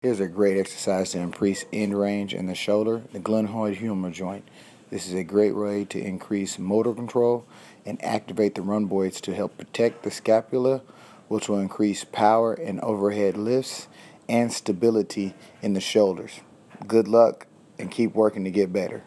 Here's a great exercise to increase end range in the shoulder, the glenoid humeral joint. This is a great way to increase motor control and activate the rhomboids to help protect the scapula, which will increase power in overhead lifts and stability in the shoulders. Good luck and keep working to get better.